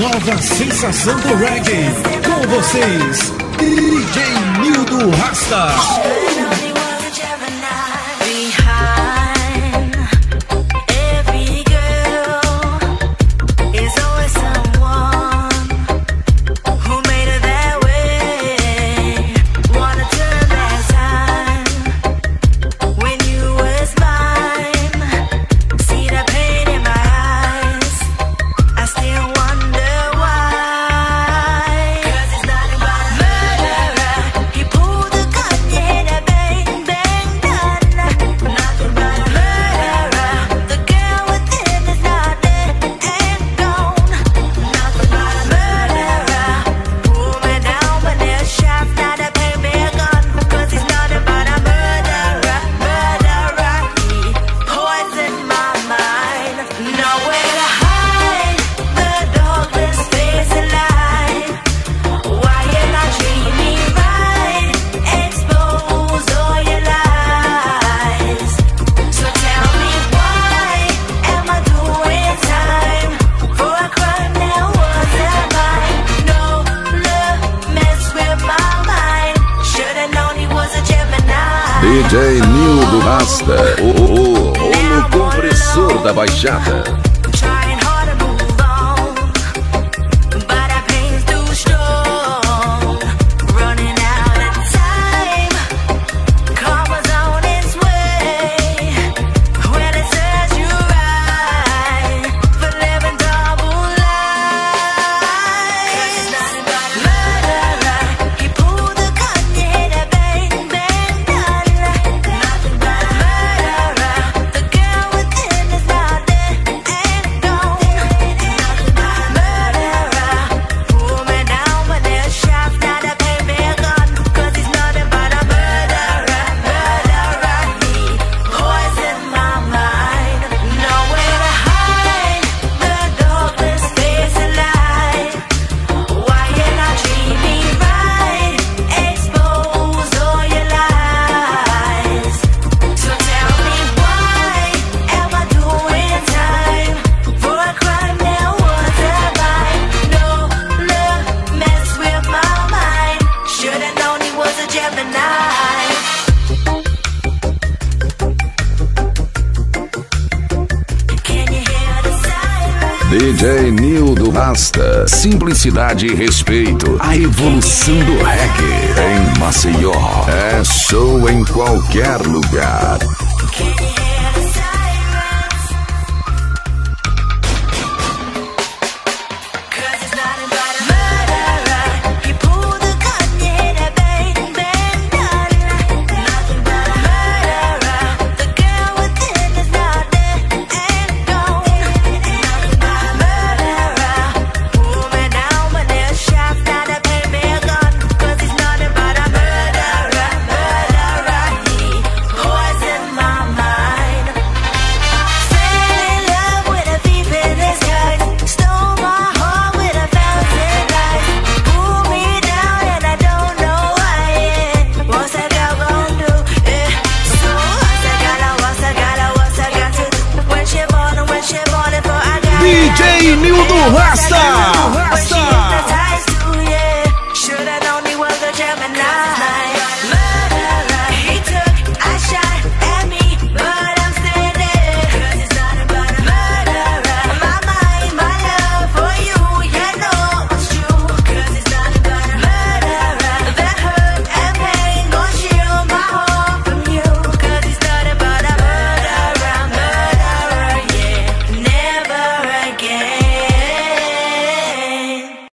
Nova sensação do reggae. Com vocês, DJ Nildo Rasta. DJ Nildo Rasta, o, o, o compressor da baixada. DJ Nildo Rasta. Simplicidade e respeito. A evolução do reggae. Em Maceió. É show em qualquer lugar. Rasta!